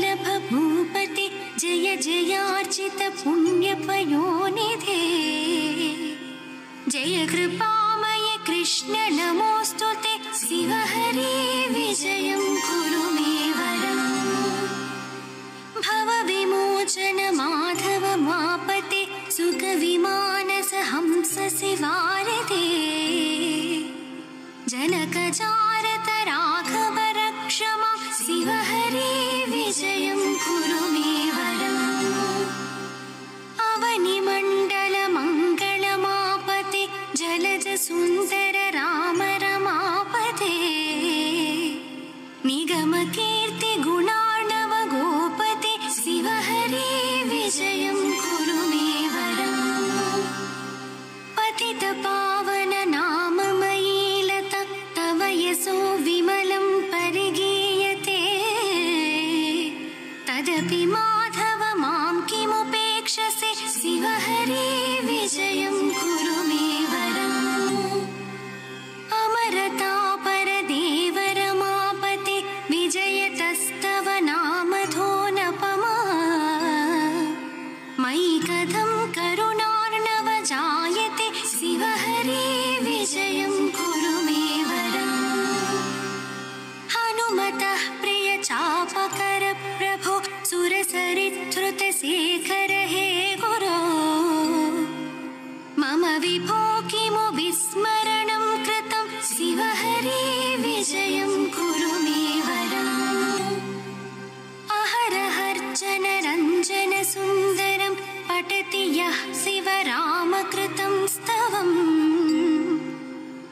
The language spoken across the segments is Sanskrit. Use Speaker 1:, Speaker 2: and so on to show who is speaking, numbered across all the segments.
Speaker 1: ल्लभूपतेय जयार्चित पुण्यपयोनिधे। जय कृपामय कृष्ण नमोऽस्तु शिव हरे विजयं कुरु मे वरम्। भवविमोचन माधव मापते सुखविमानस हंस सिवारिधे जनकजा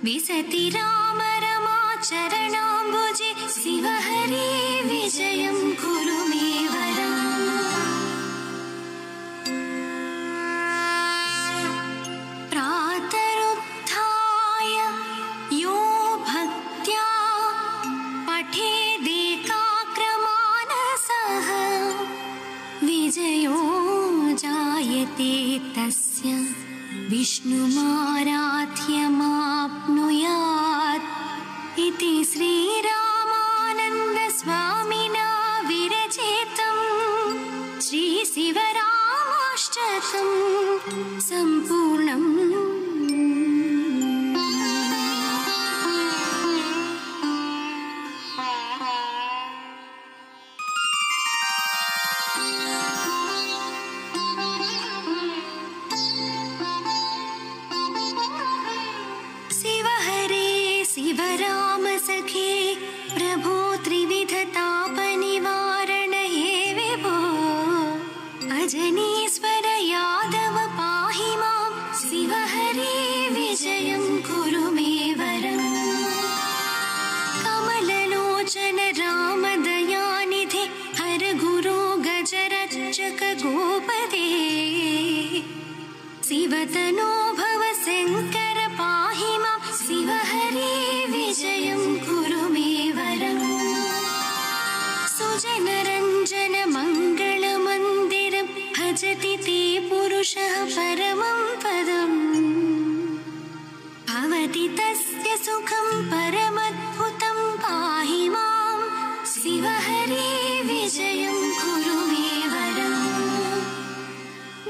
Speaker 1: विसति रामरमाचरणाम्बुजे शिव शिवहरे विजयं कुरु।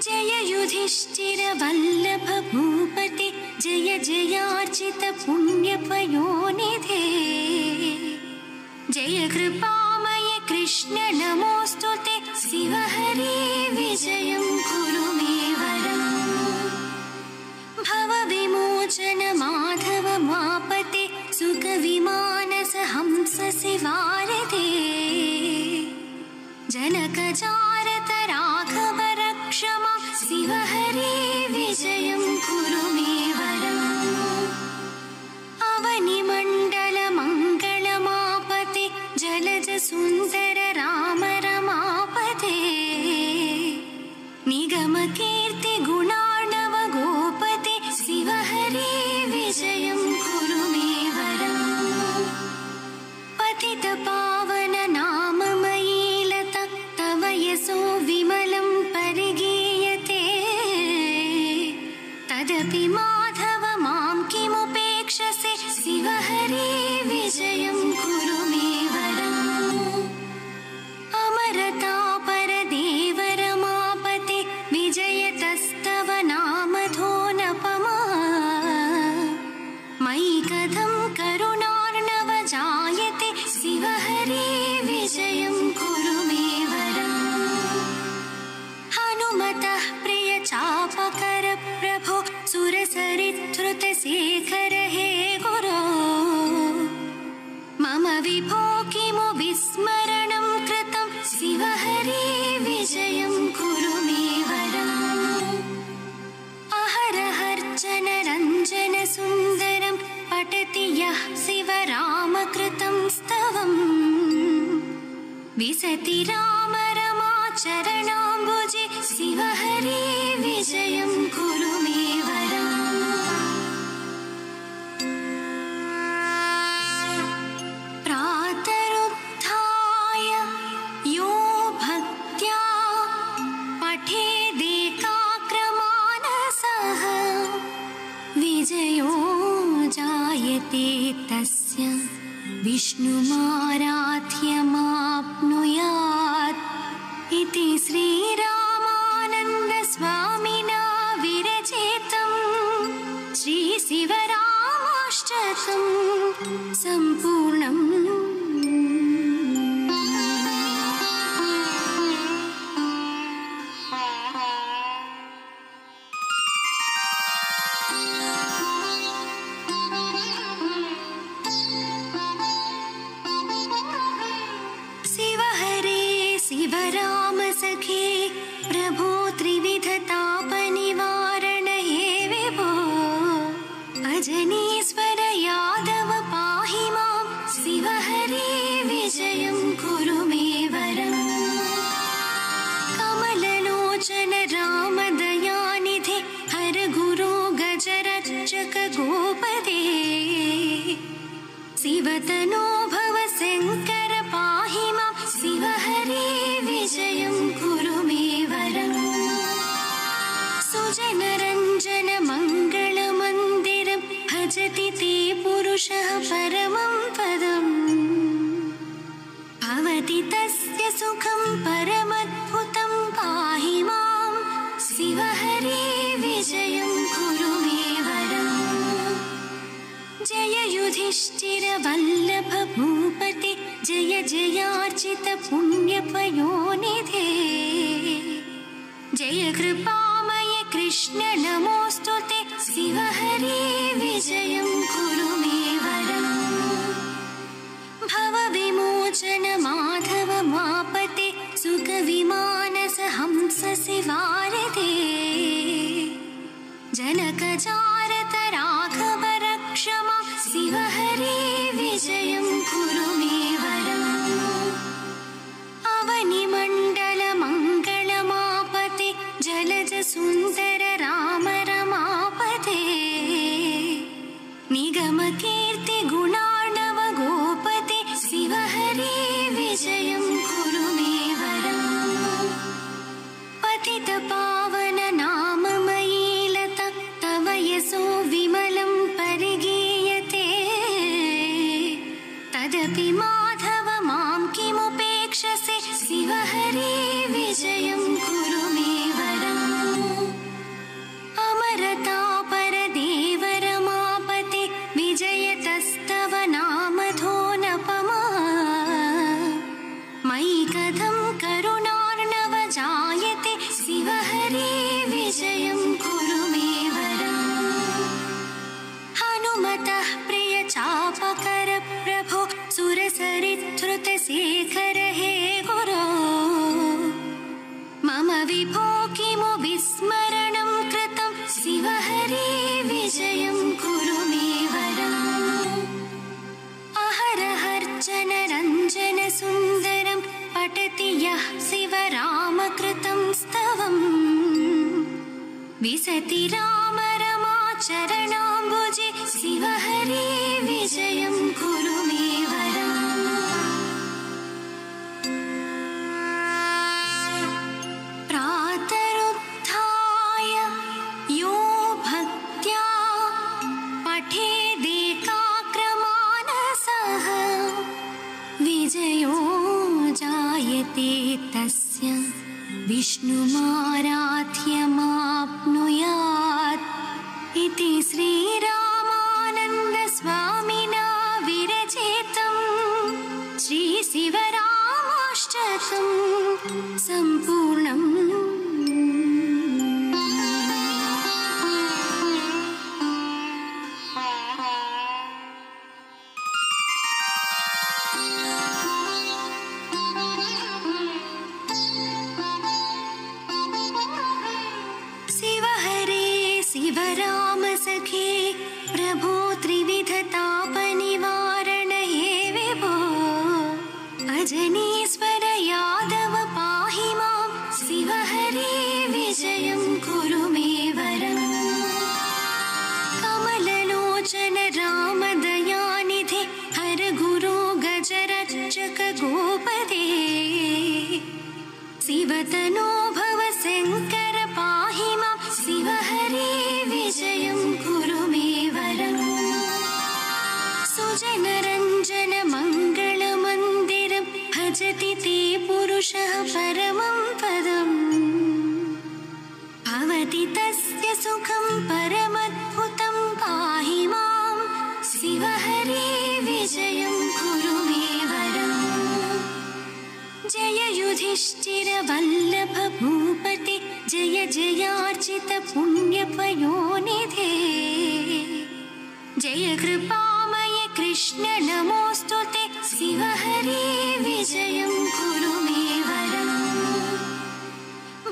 Speaker 1: जय युधिष्ठिरवल्लभूपते जय जयार्चित पुण्यपयोनिधे। जय कृपामय कृष्ण नमोऽस्तु ते शिव हरे विजयं कुरु मे वरम्। भवविमोचन माधव मापते सुखविमानस हंस वारते जनकजा मनसो विमलं परिगीयते। तदपि मा सति रामरमाचरणाम्बुजे शिव हरे विजयं कुरु। it on. जय जयार्जित पुण्यपयोनिधे। जय कृपामय कृष्ण नमोऽस्तु ते। शिव हरे विजयं कुरु मे वरम्। भवविमोचन माधव मापते सुखविमानस हंस शिवारते जनकजा be more. भोजे शिवहरे विजयं कुरु। と जयार्चित पुण्यपयोनिधे जय कृपामय कृष्ण नमोऽस्तु ते शिव हरि विजयं कुरु मे वरम्।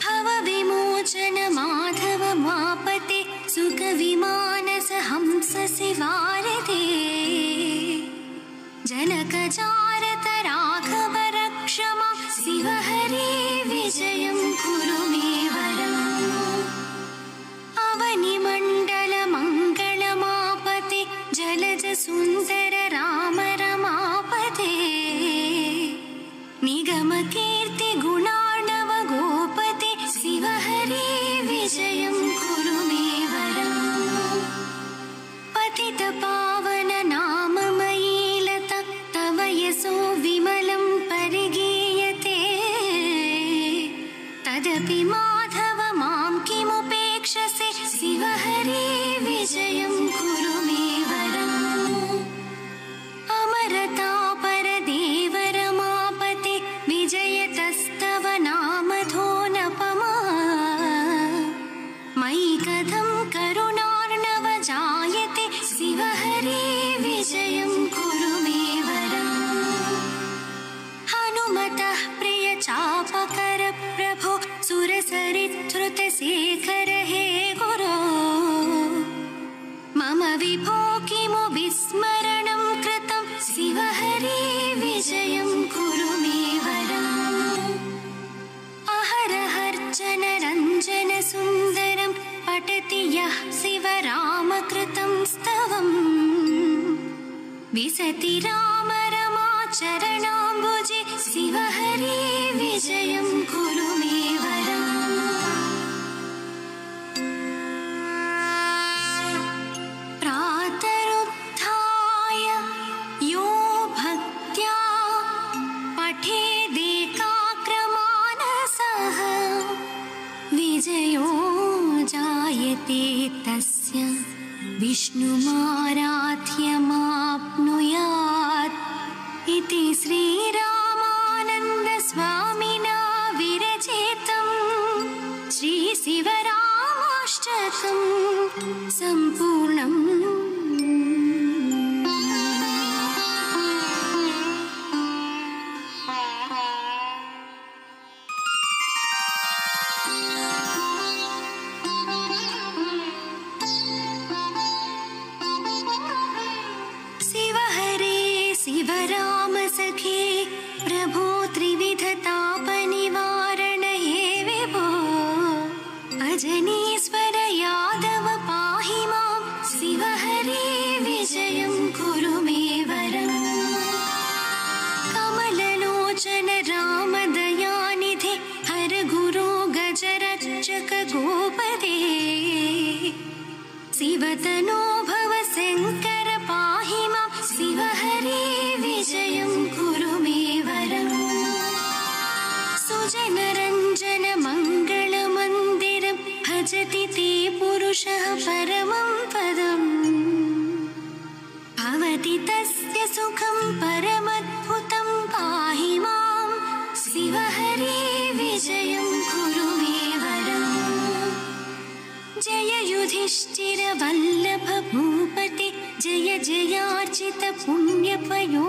Speaker 1: भवविमोचन माधव मापते सुखविमानस हंस शिवारते सिवारिधे जनकचारतराघ सुन्दर राम रमापदे रामरमापते निगमकीर्तिगुणार्णव गोपते। शिवहरे विजयं कुरु मे वरा पतितपावननाममयीलता तव यसो विमलं परिगीयते। तदपि माधव मां किमुपेक्षसे शिवहरे विजयं कुरु मे तापनिवारणये हे विभो। अजनि पुण्य पुण्यपयो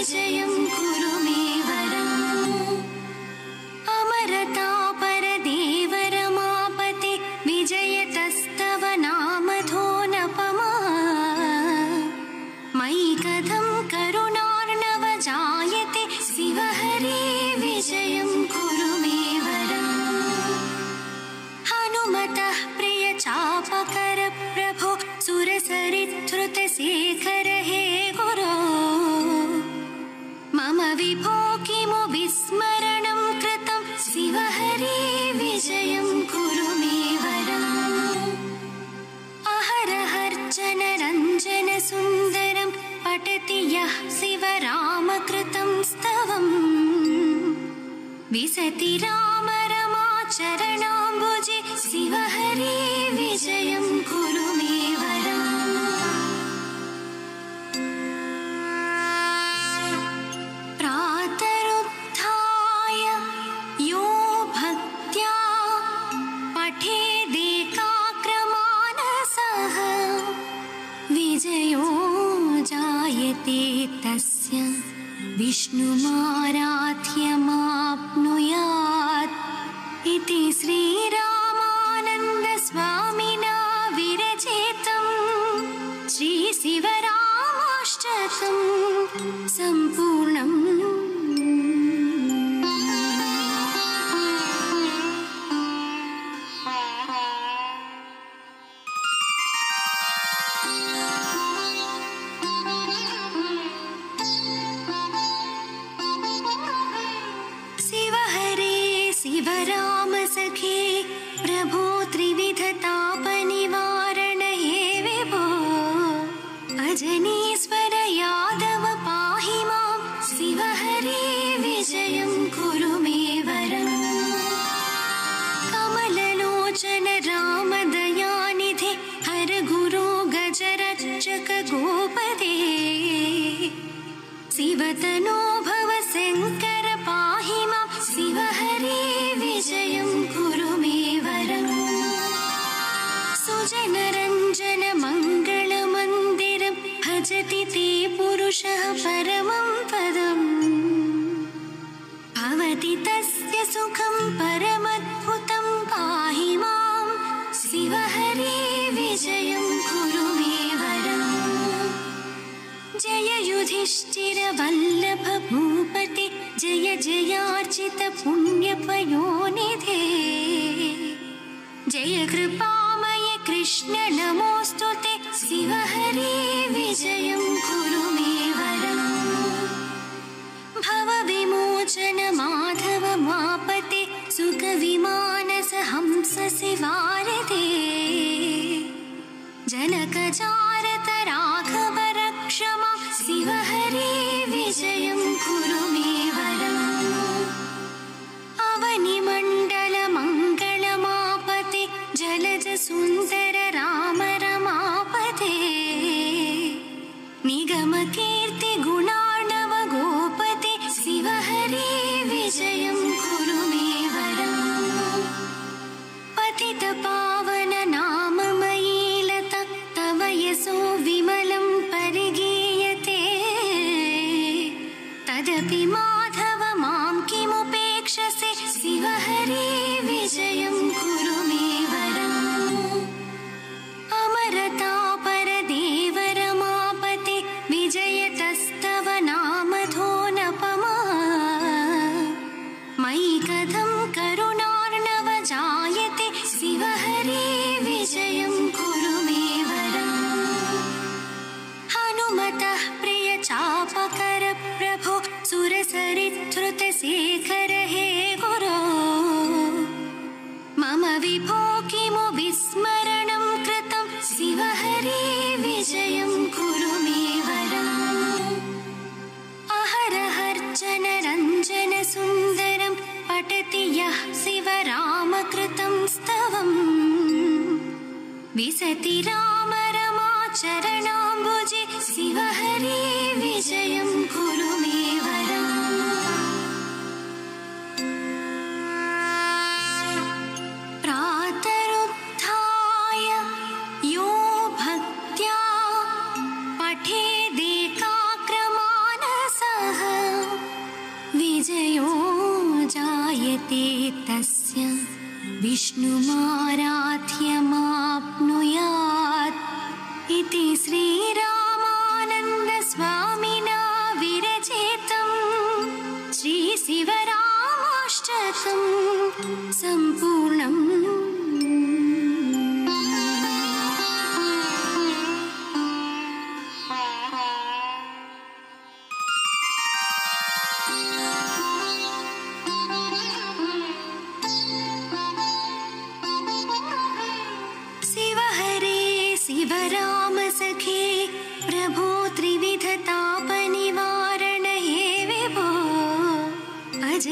Speaker 1: easy कृष्ण नमोऽस्तु ते। शिव हरे विजयं कुरु मे वरम्। भवविमोचन माधव मापते सुखविमानस हंस शिवारते जनकजा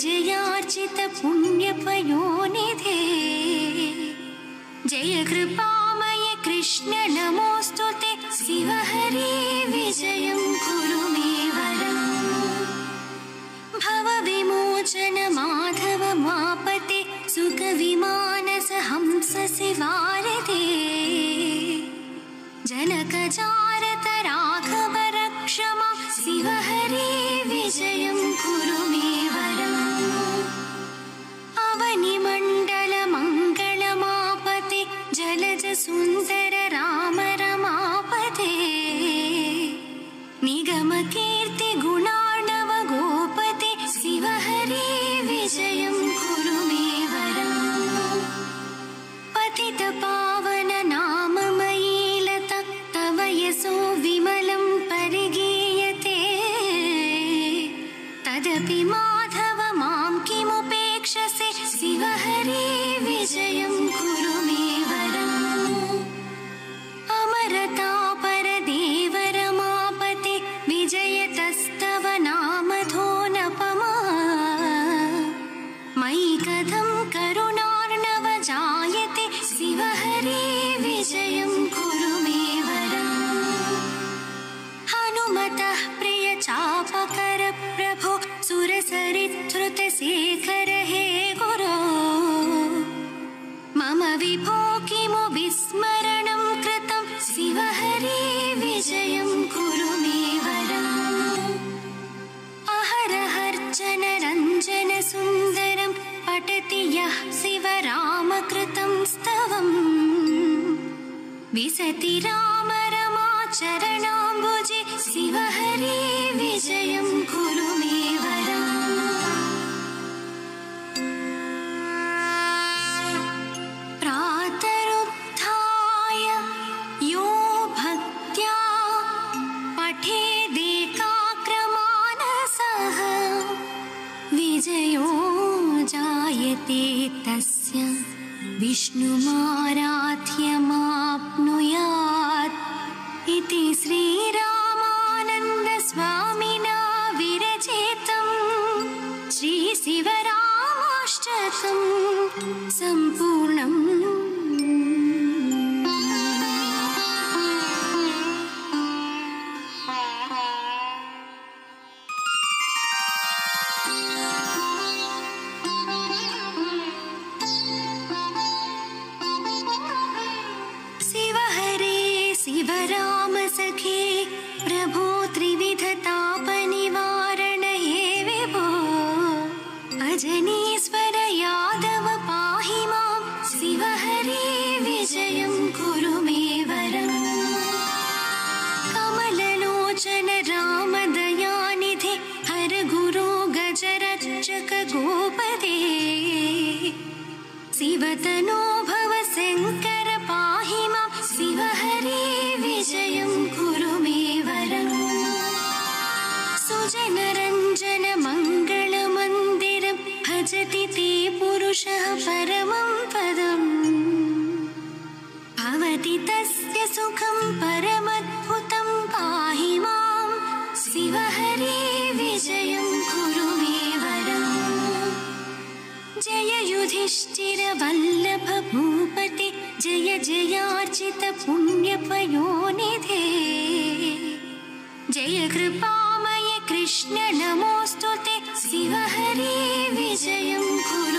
Speaker 1: जयार्चित पुण्यपयोनिधे जय कृपामय कृष्ण नमोऽस्तु ते शिव I know. जय जयार्जितपुण्यपयोनिधे जय कृपामय कृष्ण नमोऽस्तु ते शिवहरे विजयं कुरु।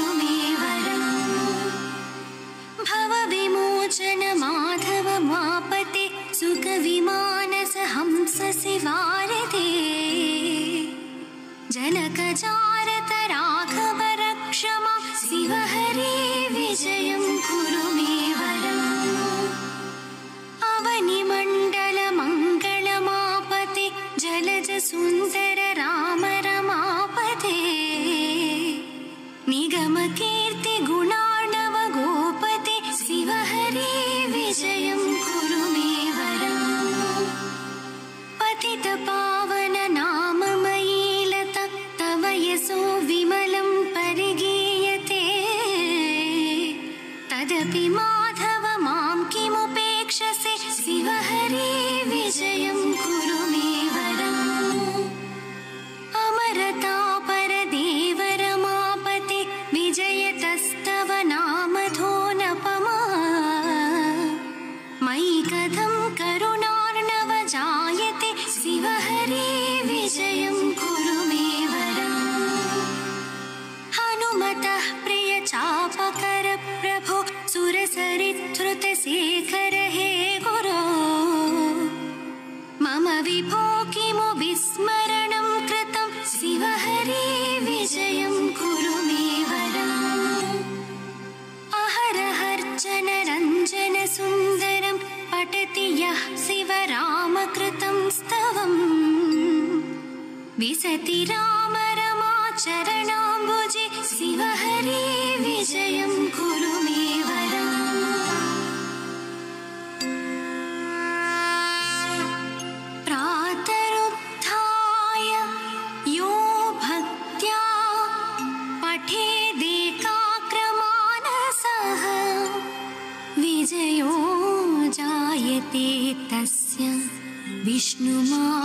Speaker 1: Vishnu Ma.